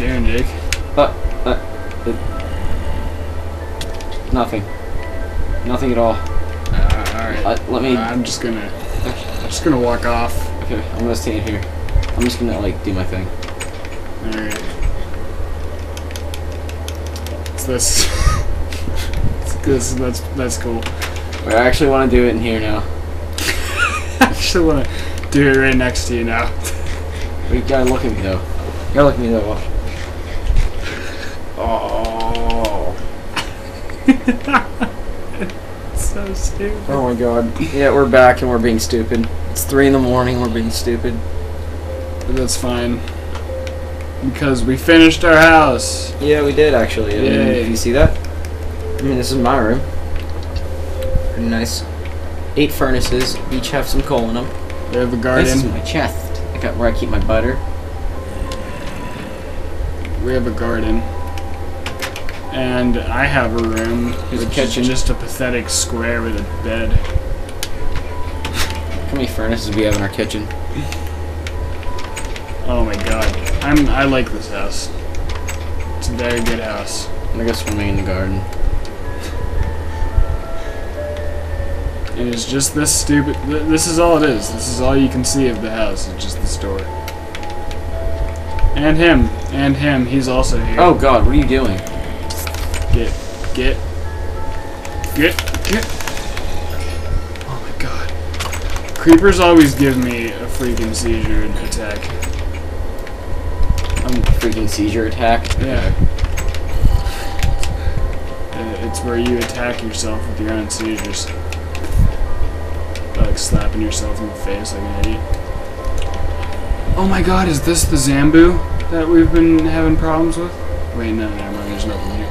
doing, Jake? Uh, uh, it, nothing. Nothing at all. Uh, alright. Uh, let me. I'm just gonna. I'm just gonna walk off. Okay, I'm gonna stay in here. I'm just gonna like do my thing. Alright. It's this. it's this. That's that's cool. I actually want to do it in here now. I actually want to do it right next to you now. But you gotta look at me though. You gotta look at me though. Watch. Oh. So stupid. Oh my god. Yeah, we're back and we're being stupid. It's three in the morning. We're being stupid. But that's fine. Because we finished our house. Yeah, we did actually. I mean, if you see that, I mean, this is my room. Pretty nice. Eight furnaces, each have some coal in them. We have a garden. This is my chest. I got where I keep my butter. We have a garden. And I have a room. Here's a kitchen. just a pathetic square with a bed. How many furnaces do we have in our kitchen? Oh my god. I'm I like this house. It's a very good house. I guess swimming in the garden. And it's just this stupid th- this is all it is. This is all you can see of the house. It's just this door. And him. And him. He's also here. Oh god, what are you doing? Get, get, get, get. Oh my god. Creepers always give me a freaking seizure attack. I'm freaking seizure attack. Yeah. Uh, It's where you attack yourself with your own seizures. By, like slapping yourself in the face like an idiot. Oh my god, is this the Zambu that we've been having problems with? Wait, no, never mind, there's nothing here.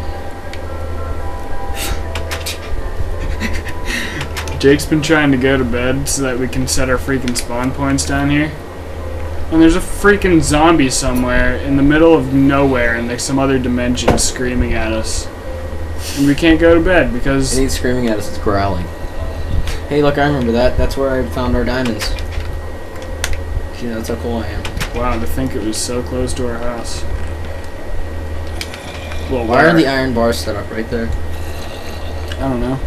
Jake's been trying to go to bed so that we can set our freaking spawn points down here. And there's a freaking zombie somewhere in the middle of nowhere in like some other dimension screaming at us. And we can't go to bed because he's screaming at us, it's growling. Hey, look, I remember that. That's where I found our diamonds. Yeah, that's how cool I am. wow, to think it was so close to our house. Well, Why are the iron bars set up right there? I don't know.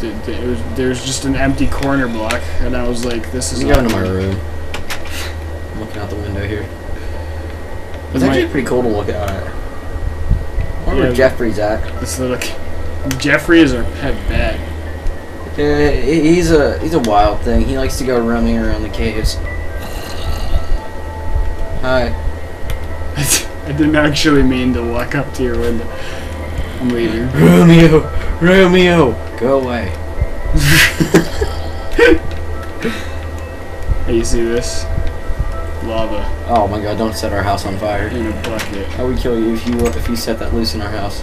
Th- th- was, there was just an empty corner block, and I was like, "This is." Let me go into my room. I'm looking out the window here. It It's actually pretty cool to look at. I wonder where Yeah. Jeffrey's at. This little Jeffrey is our pet bat. Yeah, he's a he's a wild thing. He likes to go roaming around the caves. Hi. I didn't actually mean to walk up to your window. I'm leaving. Romeo, Romeo, go away. Hey, you see this? Lava Oh my God! Don't set our house on fire. in a bucket. I would kill you if you if you set that loose in our house.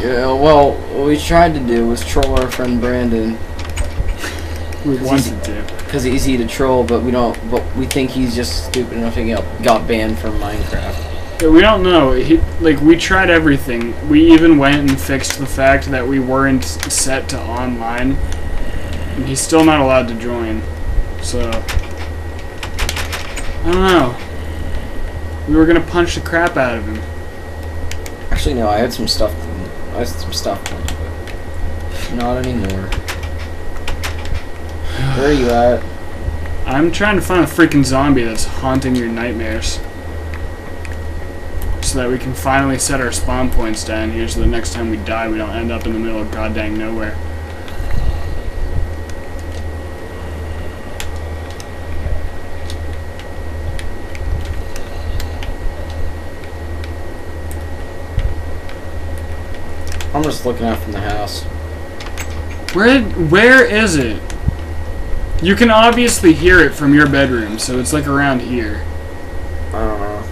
Yeah, well, what we tried to do was troll our friend Brandon We wanted to. because he's easy to troll, but we don't. But we think he's just stupid enough to get got banned from Minecraft. Yeah, we don't know. He, like we tried everything. We even went and fixed the fact that we weren't set to online, and he's still not allowed to join. So I don't know. We were gonna punch the crap out of him. Actually, no, I had some stuff. I had some stuff planned, but not anymore. Where are you at? I'm trying to find a freaking zombie that's haunting your nightmares. So that we can finally set our spawn points down here so the next time we die we don't end up in the middle of goddamn nowhere. I'm just looking out from the house. Where where is it? You can obviously hear it from your bedroom, so it's like around here. I don't know.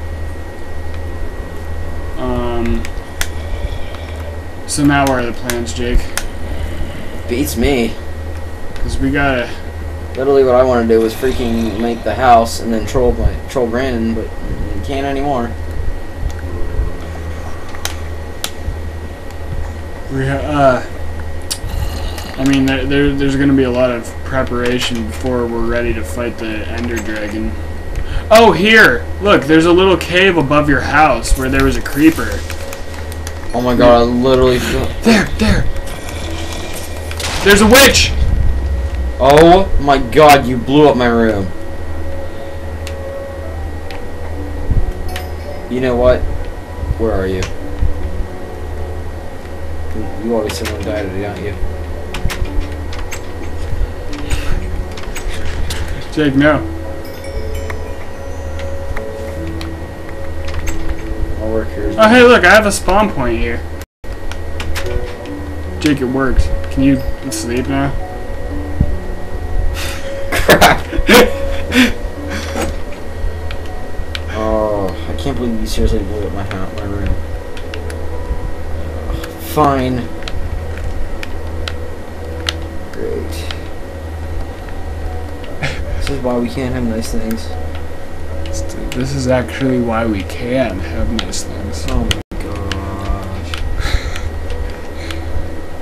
Um So now what are the plans, Jake? Beats me. Cuz we got to Literally, what I want to do is freaking make the house and then troll troll Brandon, but you can't anymore. we ha- uh I mean, there, there, there's going to be a lot of preparation before we're ready to fight the Ender Dragon. Oh, here! Look, there's a little cave above your house where there was a creeper. Oh my god, I mm. literally feel. There, there! There's a witch! Oh my god, you blew up my room. You know what? Where are you? You always said one died, don't you? Jake, no. Work here. Oh, hey, look, I have a spawn point here. Jake, it worked. Can you sleep now? oh, I can't believe you seriously blew up my house, my room. Fine. Great. This is why we can't have nice things. This is actually why we can have nice things. Oh my gosh.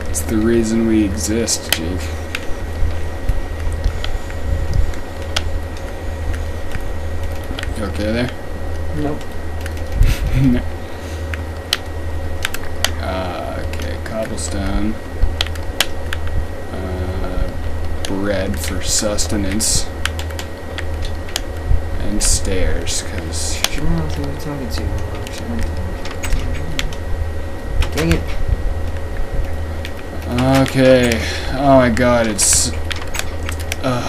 It's the reason we exist, Jake. You okay there? Nope. no. Uh, okay, cobblestone. Uh, bread for sustenance. And stairs, because I don't know who I'm talking to. Dang it. Okay. Oh my god, it's. Uh,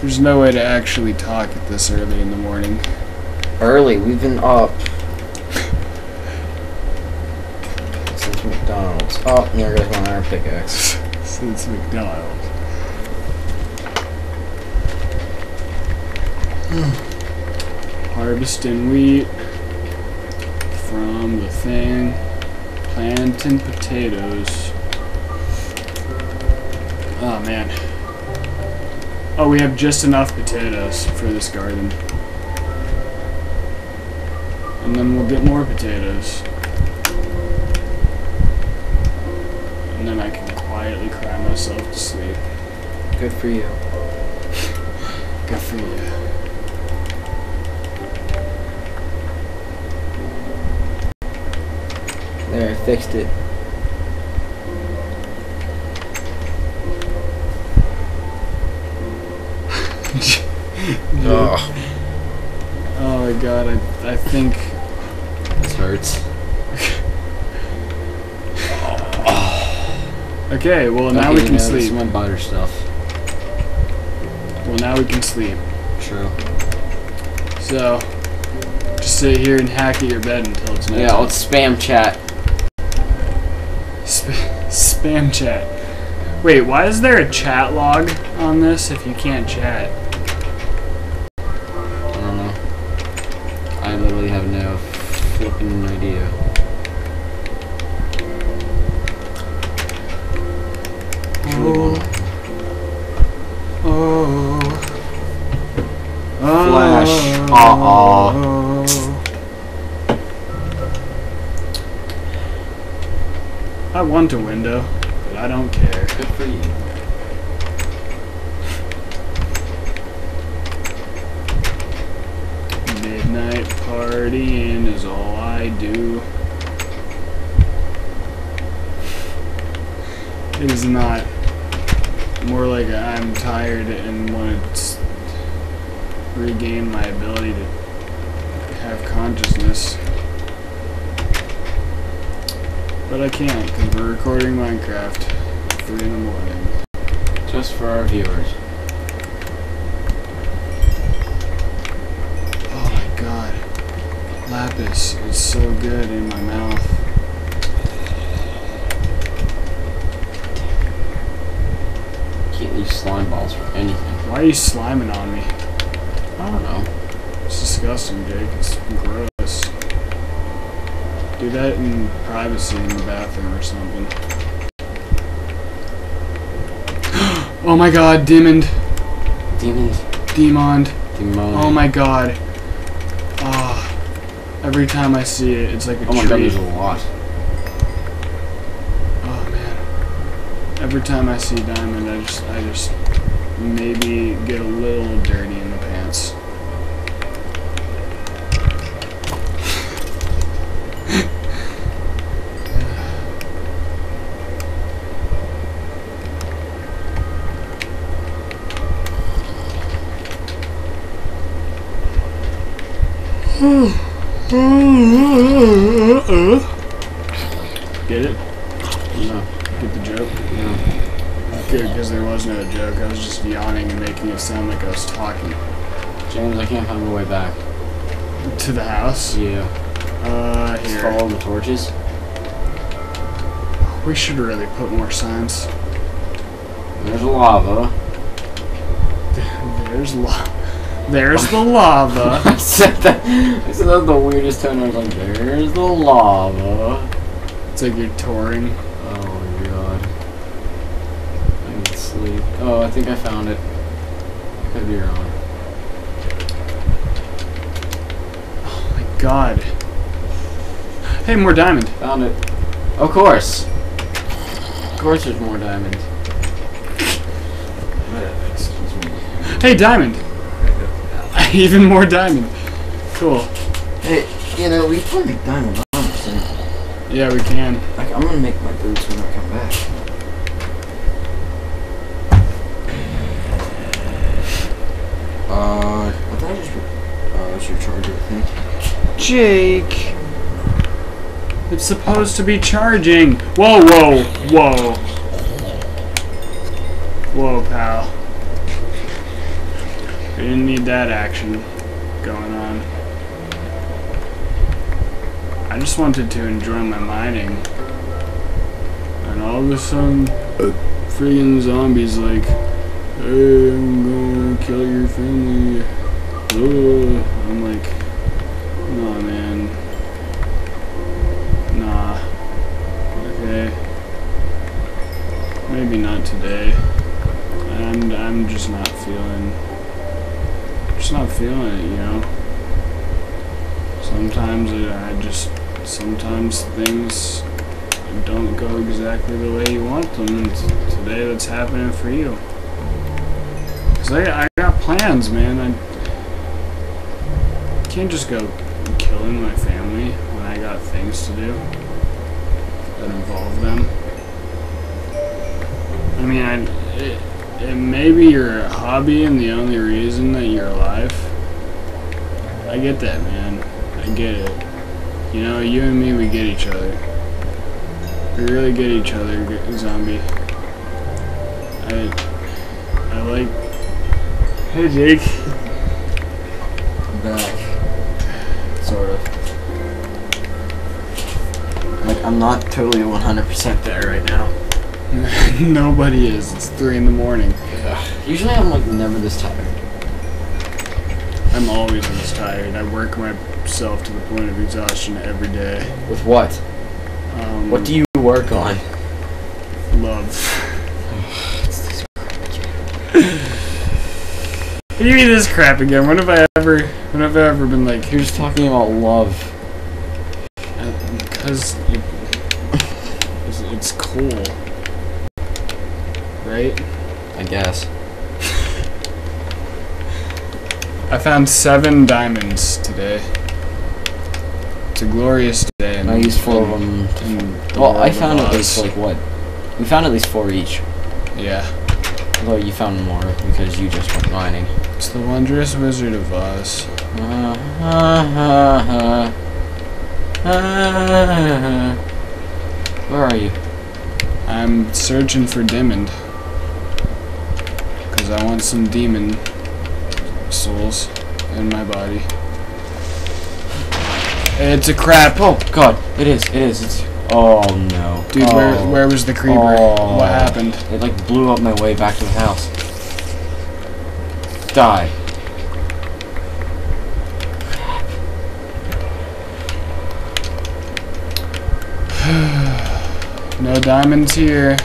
there's no way to actually talk at this early in the morning. Early, we've been up. Since McDonald's. Oh, there goes my iron pickaxe. Since McDonald's. Harvesting wheat from the thing. Planting potatoes. Oh man. Oh, we have just enough potatoes for this garden. And then we'll get more potatoes. And then I can quietly cry myself to sleep. Good for you. Good for you. There, I fixed it. Oh, Oh my god, I, I think this hurts. Okay, well now Okay, we you can know, sleep. my butter stuff. Well now we can sleep. True. So just sit here and hack at your bed until it's night. Yeah, let's spam chat. Sp- spam chat. Wait, why is there a chat log on this if you can't chat? I don't know. I literally have no flipping idea. It's really going on. Oh. Flash. Uh Oh. I want a window, but I don't care. Good for you. Midnight partying is all I do. It is not. More like I'm tired and want to regain my ability to have consciousness. But I can't because we're recording Minecraft at 3 in the morning. Just for our viewers. Oh my god. Lapis is so good in my mouth. Can't use slime balls for anything. Why are you sliming on me? I don't know. It's disgusting, Jake. It's gross. Do that in privacy in the bathroom or something. oh my god, Demond. Demons. Demond. Demon. Oh my god. Ah. every time I see it, it's like a Oh my treat. god, there's a lot. Oh man. Every time I see diamond, I just, I just maybe get a little dirty in the pants. Get it? No. Get the joke? No. Good, because there was no joke. I was just yawning and making it sound like I was talking James, I can't find my way back. to the house. Yeah. Uh, Just here. follow the torches. We should really put more signs. There's lava. There's lava. There's the lava. I said that. I said that with the weirdest tone. I was like, "There's the lava." It's like you're touring. Oh my god. I need sleep. Oh, I think I found it. Could be wrong. Oh my god. Hey, more diamond. Found it. Of course. Of course, there's more diamonds. Excuse me. Hey, diamond. Even more diamond. Cool. Hey, you know we can make diamond and Yeah, we can. like, I'm gonna make my boots when I come back. Uh, what did I just? Uh, it's your charger, I think. Jake. It's supposed to be charging. Whoa, whoa, whoa. Whoa, pal. We didn't need that action going on. I just wanted to enjoy my mining. And all of a sudden, friggin' zombies like, hey, I'm gonna kill your family. Ugh. I'm like, Nah, man. Nah. Okay. Maybe not today. I'm I'm just not feeling just not feeling it, you know. Sometimes I just sometimes things don't go exactly the way you want them, and today that's happening for you. Cause I I got plans, man. I can't just go killing my family when I got things to do that involve them. I mean, I, it, it may be your hobby and the only reason that you're alive. I get that, man. I get it. You know, you and me, we get each other. We really get each other, zombie. I, I like. Hey, Jake. I'm back. Sort of. Like, I'm not totally 100% there right now. Nobody is. It's three in the morning. Usually I'm, like, never this tired. I'm always this tired. I work myself to the point of exhaustion every day. With what? Um, What do you work on? love? Give me this crap again. When have I ever? When have I ever been like? You're just talking about love. Because it, it's cool, right? I guess. I found seven diamonds today. It's a glorious day. in- I used four of in- them. in the Well, I found at least, like, what? We found at least four each. Yeah. Although you found more because you just went mining. It's the wondrous Wizard of Oz. Where are you? I'm searching for Diamond. I want some demon souls in my body. It's a crap. Oh God! It is. It is. It's. Oh no. Dude, oh. where where was the creeper? Oh. What happened? It like blew up my way back to the house. Die. No diamonds here.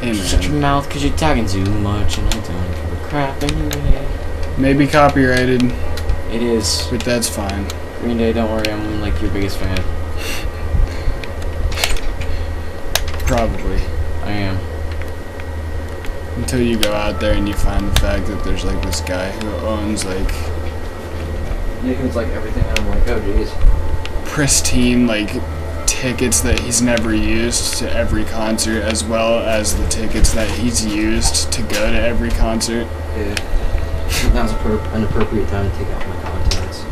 Hey man. Shut your mouth because you're talking too much and I don't give a crap anyway. Maybe copyrighted. It is. But that's fine. Green Day, don't worry, I'm like your biggest fan. Probably. I am. Until you go out there and you find the fact that there's like this guy who owns like. He owns like everything, and I'm like, oh jeez. Pristine, like tickets that he's never used to every concert as well as the tickets that he's used to go to every concert. Yeah. Now's an appropriate time to take out my contacts.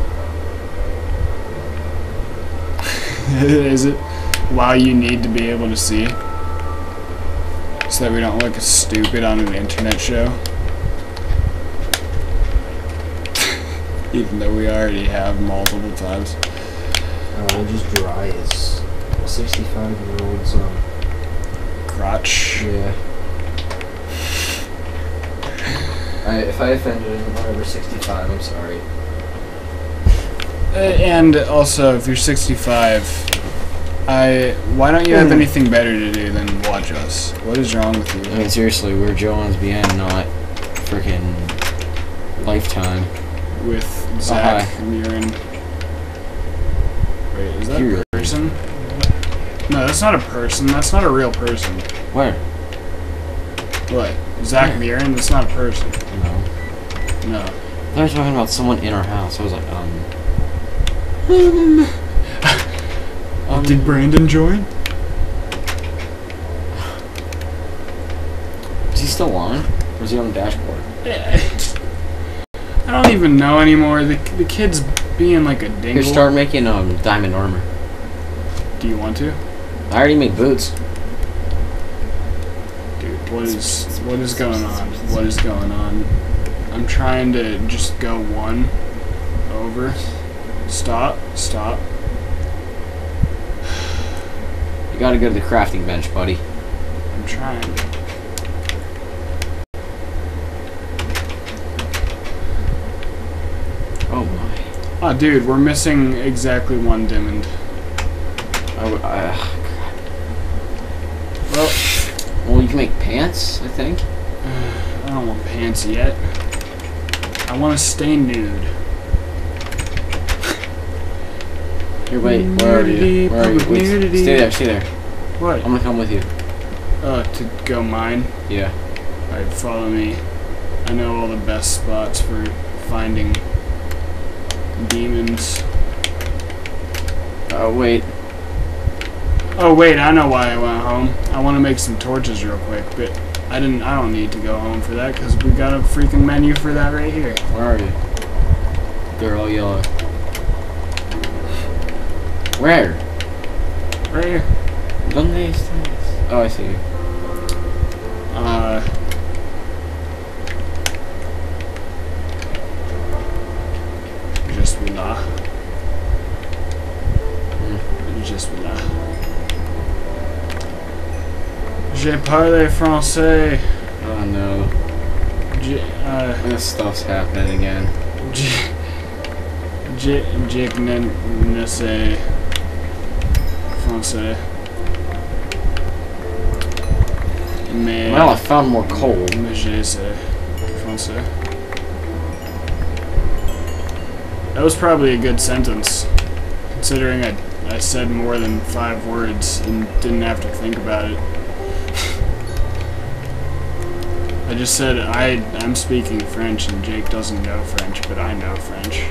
Is it? While you need to be able to see. So that we don't look stupid on an internet show. Even though we already have multiple times. Uh, we'll just dry his 65 year old son. Crotch. Yeah. I, if I offended anyone over 65, I'm sorry. Uh, and also, if you're 65, I why don't you have Hmm. anything better to do than watch us? What is wrong with you? I mean, seriously, we're Jouons Bien, not freaking Lifetime. With. Zach Murin. Wait, is that Here. a person? No, that's not a person. That's not a real person. Where? What? Zach Yeah. Murin? That's not a person. No. No. They were talking about someone in our house. I was like, um. um Did Brandon join? is he still on? Or is he on the dashboard? I don't even know anymore. The the kid's being like a dingle. start making um diamond armor. Do you want to? I already make boots. Dude, what is what is going on? What is going on? I'm trying to just go one over. Stop, stop. You gotta go to the crafting bench, buddy. I'm trying. Oh my. Oh, dude, we're missing exactly one diamond. I w- uh, Well, well, you can make pants, I think. I don't want pants yet. I want to stay nude. Here, wait. Where are you? Where are you? Wait, nudity. stay there. Stay there. What? I'm gonna come with you. Oh, to go mine. Yeah. Alright, follow me. I know all the best spots for finding demons. Oh wait. Oh wait, I know why I went home. I want to make some torches real quick, but I didn't. I don't need to go home for that because we got a freaking menu for that right here. Where are you? They're all yellow. Where? Right here. ¿Dónde estás? Oh, I see you. Uh. Just là. Just là. J'ai parlé français. Oh no. J- uh, This stuff's happening again. J- J- Jake ne, ne sais français. Mais, Well, I found more coal. mais je sais français. That was probably a good sentence, considering I, I said more than five words and didn't have to think about it. I just said I I'm speaking French and Jake doesn't know French, but I know French.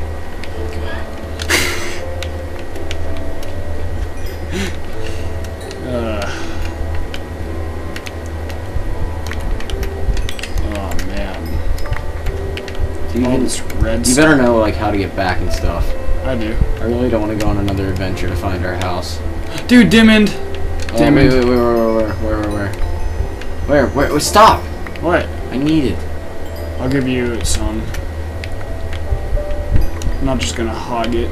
Uh, oh man. You, All this red you better know like how to get back and stuff. I do. I really don't want to go on another adventure to find our house. Dude, Diamond! Oh, Damn wait, it. wait, wait, where, where, where, where, where? Where, where, wait, stop! What? I need it. I'll give you some. I'm not just gonna hog it.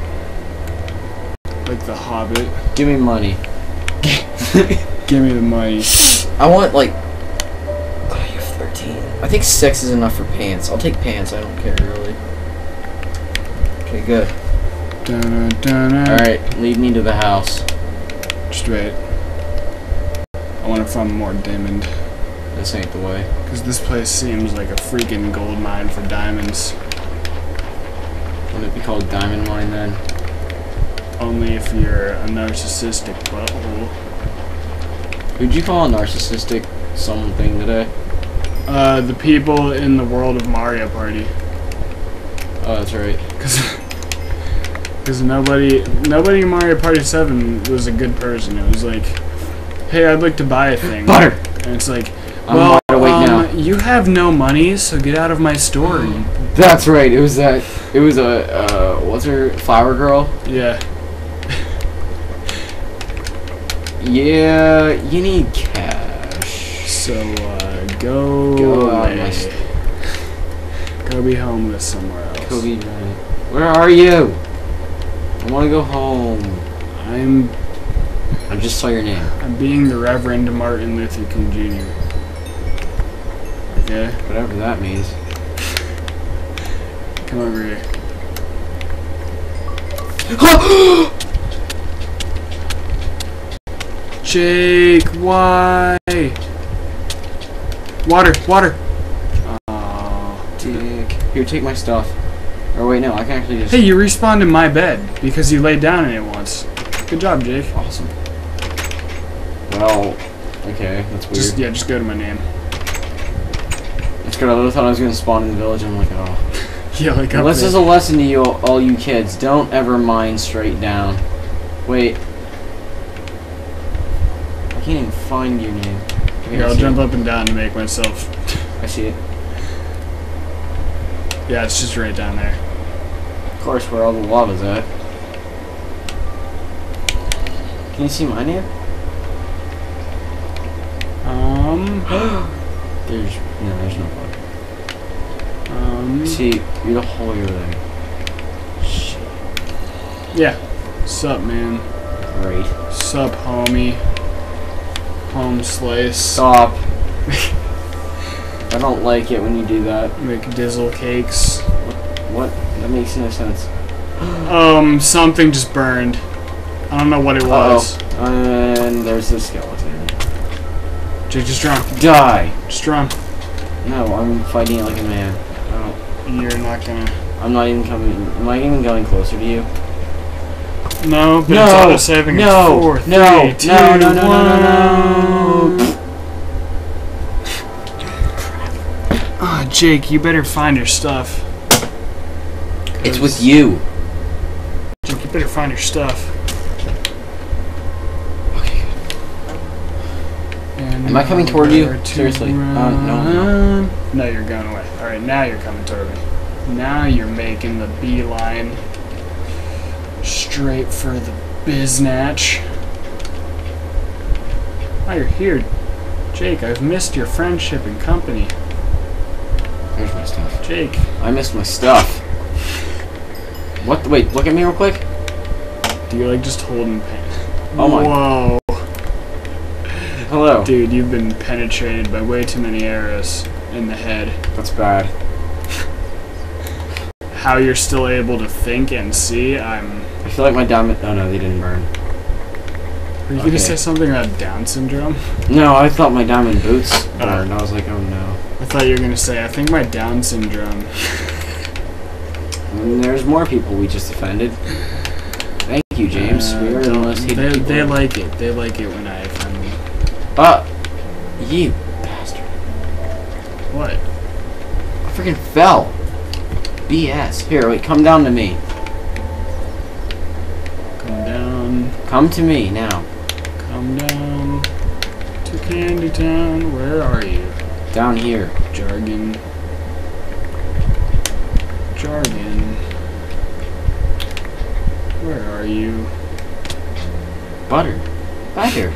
Like the Hobbit. Give me money. Give me the money. I want like. Oh, you have 13. I think six is enough for pants. I'll take pants. I don't care really. Okay, good. Dun, dun, dun. All right, lead me to the house. Just wait. I want to find more diamond. This ain't the way. Because this place seems like a freaking gold mine for diamonds. Wouldn't it be called diamond mine then? Only if you're a narcissistic butthole. Who'd you call a narcissistic something today? Uh, the people in the world of Mario Party. Oh, that's right. Because because nobody, nobody in Mario Party 7 was a good person. It was like, hey, I'd like to buy a thing. Butter! And it's like, I'm well, wide awake um, now. You have no money, so get out of my store. That's right. It was that. It was a. Uh, what's her flower girl? yeah. Yeah, you need cash. So, uh, go, Go away. Go be homeless somewhere else. Where are you? I want to go home. I'm, I just saw your name. I'm being the Reverend Martin Luther King Jr. Okay? Whatever that means. Come over here. Jake, why? Water, water. Aw. Dick. Here, take my stuff. Or wait, no, I can actually just. Hey, you respawned in my bed because you laid down in it once. Good job, Jake. Awesome. Well, okay, that's weird. Just yeah, just go to my name. Good. I thought I was gonna spawn in the village. I'm like, oh. Yeah, like Well, up this there. is a lesson to you, all you kids. Don't ever mine straight down. Wait. I can't even find your name. Here, I I'll jump it. up and down to make myself. I see it. Yeah, it's just right down there. Of course, where all the lava's at. Can you see my name? Um, There's no, there's no bug. um, See, you're the hole over there. Shit. yeah. Sup, man? Great. Sup, homie? Home slice. Stop. I don't like it when you do that. Make dizzle cakes. What? That makes no sense. Um, something just burned. I don't know what it was. Uh-oh. And there's the skeleton. Jake, just run. Die! Just run. No, I'm fighting it like a man. Oh, you're not gonna. I'm not even coming. Am I even going closer to you? No, but No, it's auto saving. no, four, no, three, no, two, no, no, no, no, one. Ah, Jake, you better find your stuff. It's with you. Jake, you better find your stuff. Okay. And Am I coming toward you? Seriously. Uh, no, no. No, you're going away. All right, now you're coming toward me. Now you're making the beeline straight for the biznatch. Oh, you're here. Jake, I've missed your friendship and company. There's my stuff. Jake, I missed my stuff. What? the- Wait, look at me real quick. do you like just holding pen? Oh my- Whoa. Hello. Dude, you've been penetrated by way too many arrows in the head. That's bad. How you're still able to think and see, I'm. I feel like my diamond. Oh no, they didn't burn. Were you Okay. gonna say something about Down syndrome? No, I thought my diamond boots burned. I was like, oh no. I thought you were gonna say, I think my Down syndrome. And there's more people we just offended. Thank you, James. Uh, we are the most hated they, people. they like it. They like it when I. Uh, you bastard. What? I freaking fell. BS. Here, wait, come down to me. Come down, Come to me now. come down to Candy Town. Where are you? Down here. Jargon. Jargon. Where are you? Butter. Back here.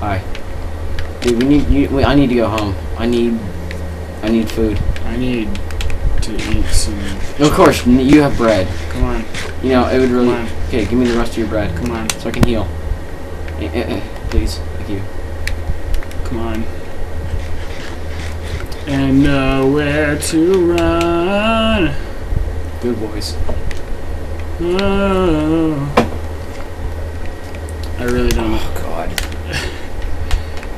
Hi. Dude, we need you. Wait, I need to go home. I need. I need food. I need to eat some. Of course, you have bread. Come on, You know, it would really. Okay, give me the rest of your bread come on, so I can heal. Eh, eh, eh, Please, thank you. come on. And nowhere to run. Good voice. Oh. I really don't. Oh God.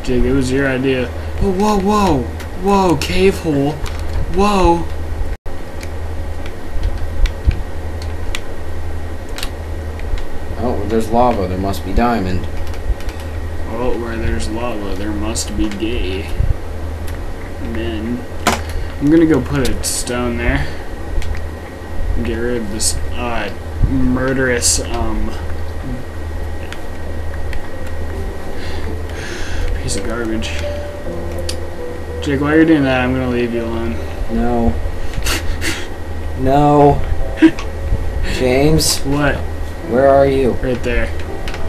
Jake, it was your idea. Oh, whoa, whoa, whoa, cave hole. Whoa. Oh, well, there's lava. There must be diamond. Oh, where there's lava, there must be gay men. I'm gonna go put a stone there. Get rid of this uh, murderous um, piece of garbage. Jake, while you're doing that, I'm gonna leave you alone. No. no. James, What? where are you? Right there.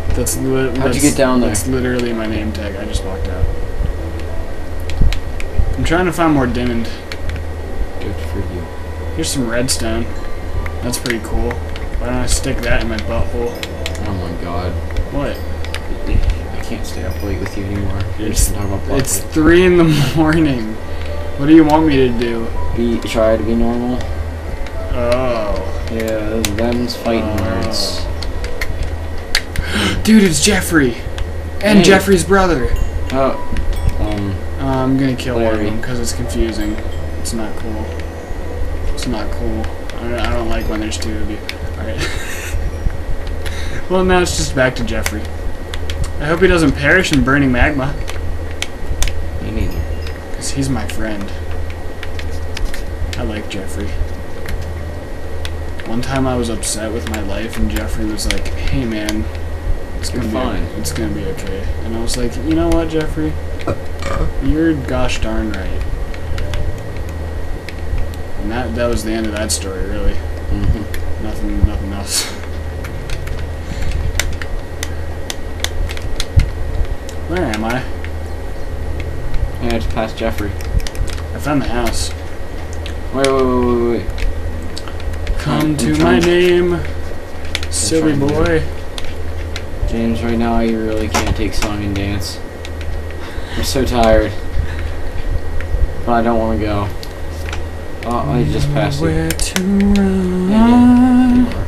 That's li- How'd you get down there? That's literally my name tag. I just walked out. I'm trying to find more diamond. Good for you. Here's some redstone. That's pretty cool. Why don't I stick that in my butthole? Oh my god. What? I can't stay up late with you anymore. It's- It's three in the morning. What do you want me to do? Be try to be normal. Oh. Yeah, them's fighting Oh. words. Dude, it's Jeffrey! And Hey. Jeffrey's brother! Oh, um, Uh, I'm gonna kill one of Larry. them because it's confusing. It's not cool. It's not cool. I don't, I don't like when there's two of you. Alright. well, now it's just back to Jeffrey. I hope he doesn't perish in burning magma me neither. because he's my friend. I like Jeffrey. One time I was upset with my life and Jeffrey was like, hey man, it's You're gonna fine. be it's gonna be okay. And I was like, you know what, Jeffrey? You're gosh darn right. And that that was the end of that story, really. Mm-hmm. Nothing nothing else. Where am I? Yeah, just past Jeffrey. I found the house. Wait, wait, wait, wait, wait. Come I'm to my trying- name, silly boy. James, right now you really can't take song and dance. I'm so tired. But I don't want to go. Oh, I just passed. Where to Yeah, yeah, you run? are.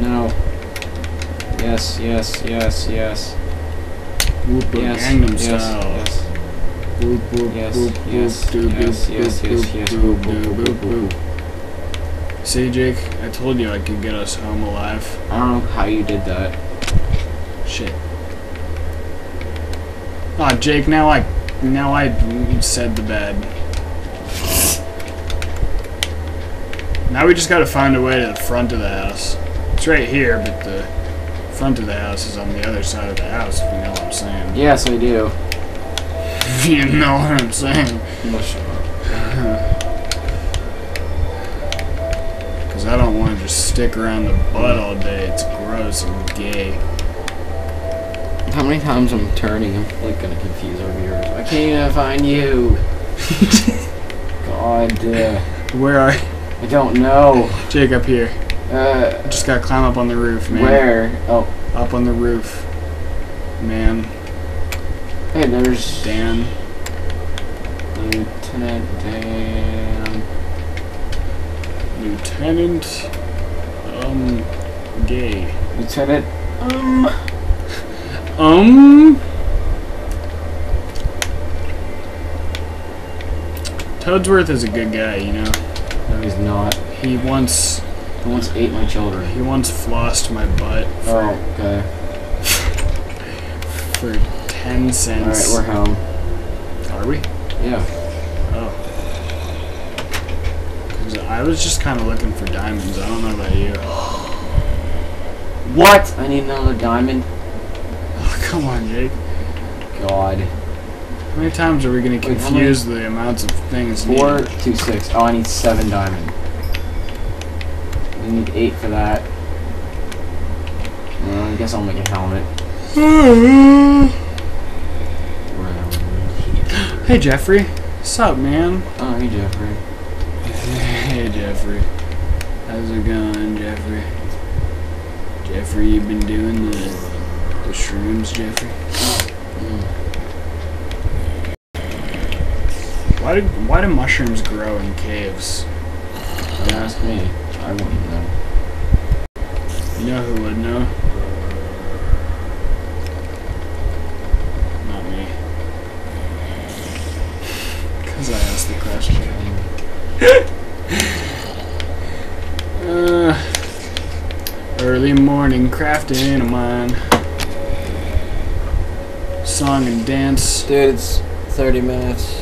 No. Yes, yes, yes, yes. Whoop whoop, Yes, Gangnam yes, Style. yes. Whoop whoop Yes, whoop yes, whoop, doop, yes, doop, yes, doop, yes, doop, yes, doop, whoop, whoop, doop, whoop, doop, whoop, doop. See, Jake, I told you I could get us home alive. I don't know how you did that. Shit. Aw, Jake, now I, now I said the bad. Now we just gotta find a way to the front of the house. It's right here, but the front of the house is on the other side of the house, if you know what I'm saying. Yes, I do. If you know what I'm saying. Because I don't want to just stick around the butt all day. It's gross and gay. How many times I'm turning, I'm like gonna confuse our viewers. I can't even find you. God, uh, Where are I don't know. Jake up here? Uh, Just gotta climb up on the roof, man. where? Oh, Up on the roof. Man. hey, there's Dan. Lieutenant Dan. Lieutenant. Um. Gay. Lieutenant. Um. Um. Toadsworth is a good guy, you know. No, he's not. He once He once ate my children. he once flossed my butt for Oh, okay. for ten cents. All right, we're home. Are we? Yeah. Oh. 'Cause I was just kind of looking for diamonds. I don't know about you. What? I need another diamond. Oh, come on, Jake. God. How many times are we gonna Wait, confuse the amounts of things Four, needed? two, six. Oh, I need seven diamond. I need eight for that. Uh, I guess I'll make a helmet. hey, Jeffrey. What's up, man? Oh, hey Jeffrey. Hey, Jeffrey. How's it going, Jeffrey? Jeffrey, you been doing the the shrooms, Jeffrey? Mm. Why did why do mushrooms grow in caves? Don't ask me. I wouldn't know. You know who would know? Not me. Because I asked the question. uh, Early morning crafting of mine. Song and dance. Dude, it's 30 minutes.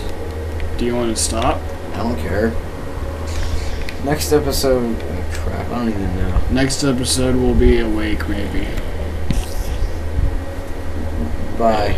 Do you want to stop? I don't care. Next episode. Oh, crap, I don't even know. Next episode will be awake, maybe. Bye.